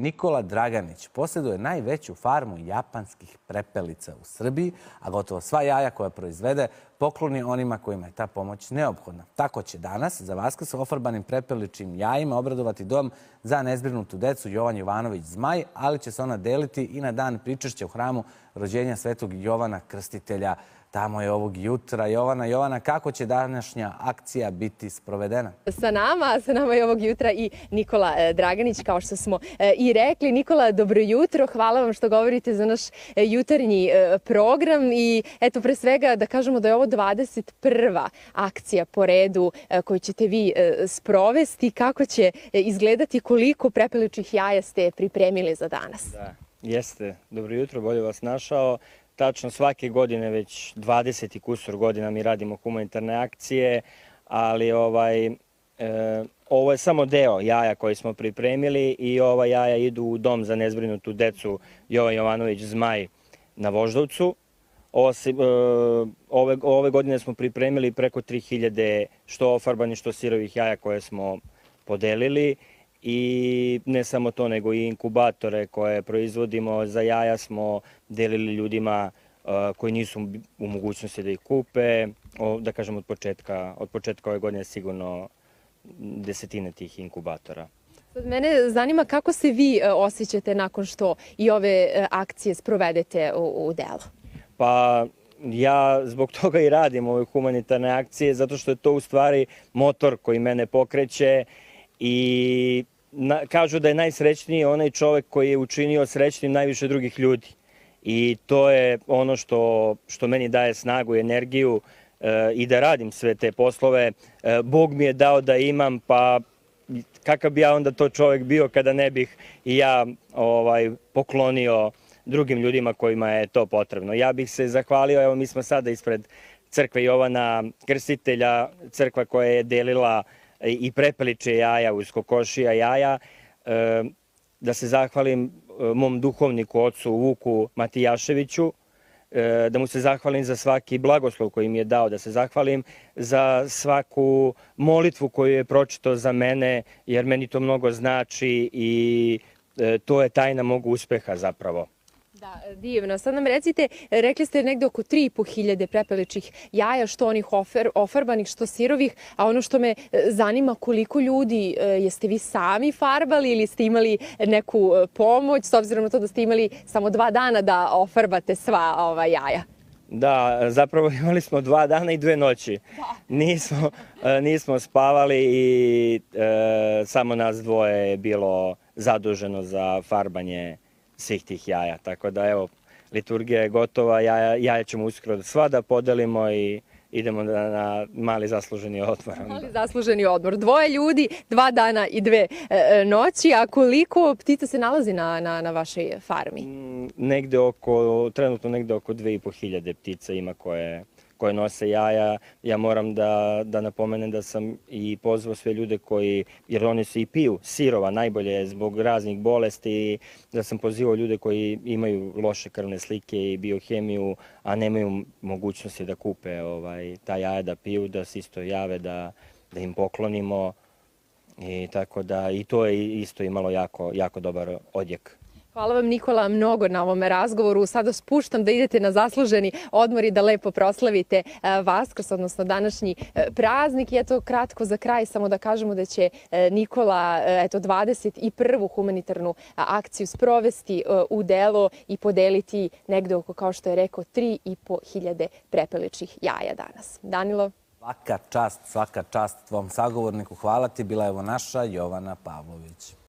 Nikola Draganić posjeduje najveću farmu japanskih prepelica u Srbiji, a gotovo sva jaja koja proizvede pokloni onima kojima je ta pomoć neophodna. Tako će danas za Vaskrs ofarbanim prepeličim jajima obradovati dom za nezbrinutu decu Jovan Jovanović Zmaj, ali će se ona deliti i na dan pričešća u hramu rođenja svetog Jovana Krstitelja Tamo je ovog jutra. Jovana, Jovana, kako će današnja akcija biti sprovedena? Sa nama, sa nama je ovog jutra i Nikola e, Draganić, kao što smo e, i rekli. Nikola, dobro jutro. Hvala vam što govorite za naš e, jutarnji program i eto, pre svega da kažemo da je ovo 21. akcija po redu koju ćete vi sprovesti. Kako će izgledati, koliko prepeličih jaja ste pripremili za danas? Da, jeste. Dobro jutro, bolje vas našao tačno svake godine, već 20 i kusur godina mi radimo humanitarne akcije, ali ovaj, e, ovo je samo deo jaja koji smo pripremili i ova jaja idu u dom za nezbrinutu decu Jovan Jovanović Zmaj na Voždovcu. Osim, e, ove, ove godine smo pripremili preko 3000 što ofarbanih, što sirovih jaja koje smo podelili i ne samo to, nego i inkubatore koje proizvodimo za jaja smo delili ljudima uh, koji nisu u mogućnosti da ih kupe. O, da kažem od početka, od početka ove godine sigurno desetine tih inkubatora. Sad mene zanima kako se vi uh, osjećate nakon što i ove uh, akcije sprovedete u, u delo? Pa ja zbog toga i radim ove humanitarne akcije, zato što je to u stvari motor koji mene pokreće i na, kažu da je najsrećniji onaj čovek koji je učinio srećnim najviše drugih ljudi. I to je ono što, što meni daje snagu i energiju e, i da radim sve te poslove. E, Bog mi je dao da imam, pa kakav bi ja onda to čovek bio kada ne bih i ja ovaj poklonio drugim ljudima kojima je to potrebno. Ja bih se zahvalio, evo mi smo sada ispred crkve Jovana Krstitelja, crkva koja je delila i prepeliče jaja uz kokošija jaja, e, da se zahvalim e, mom duhovniku, ocu Vuku Matijaševiću, e, da mu se zahvalim za svaki blagoslov koji mi je dao, da se zahvalim za svaku molitvu koju je pročito za mene, jer meni to mnogo znači i to je tajna mog uspeha zapravo. Da, divno. Sad nam recite, rekli ste negde oko 3.500 prepeličih jaja, što onih ofer, ofarbanih, što sirovih, a ono što me e, zanima koliko ljudi e, jeste vi sami farbali ili ste imali neku e, pomoć, s obzirom na to da ste imali samo dva dana da ofarbate sva ova jaja? Da, zapravo imali smo dva dana i dve noći. Da. Nismo, nismo spavali i e, samo nas dvoje je bilo zaduženo za farbanje svih tih jaja. Tako da evo, liturgija je gotova, jaja, jaja ćemo uskoro sva da podelimo i idemo na, na mali zasluženi odmor. Mali zasluženi odmor. Dvoje ljudi, dva dana i dve e, e, noći. A koliko ptica se nalazi na, na, na vašoj farmi? Mm, negde oko, trenutno negde oko dve i po hiljade ptica ima koje koje nose jaja. Ja moram da, da napomenem da sam i pozvao sve ljude koji, jer oni se i piju sirova najbolje zbog raznih bolesti, da sam pozivao ljude koji imaju loše krvne slike i biohemiju, a nemaju mogućnosti da kupe ovaj, ta jaja da piju, da se isto jave, da, da im poklonimo. I tako da i to je isto imalo jako, jako dobar odjek. Hvala vam Nikola mnogo na ovom razgovoru. Sada spuštam da idete na zasluženi odmor i da lepo proslavite e, Vaskrs, odnosno današnji e, praznik. I eto kratko za kraj samo da kažemo da će e, Nikola eto 21. humanitarnu akciju sprovesti u delo i podeliti negde oko, kao što je rekao, 3,5 hiljade prepeličih jaja danas. Danilo? Svaka čast, svaka čast tvom sagovorniku. Hvala ti. Bila je ovo naša Jovana Pavlović.